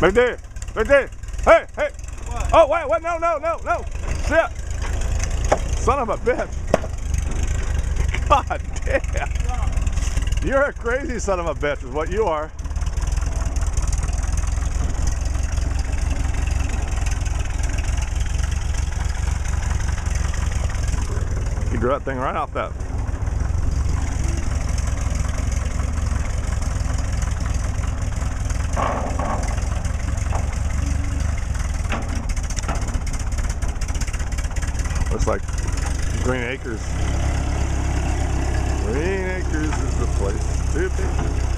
Right there. Right there. Hey, hey. What? Oh, wait, wait, no, no, no, no. Shit. Son of a bitch. God damn. You're a crazy son of a bitch is what you are. You drew that thing right off that. Looks like Green Acres. Green Acres is the place to.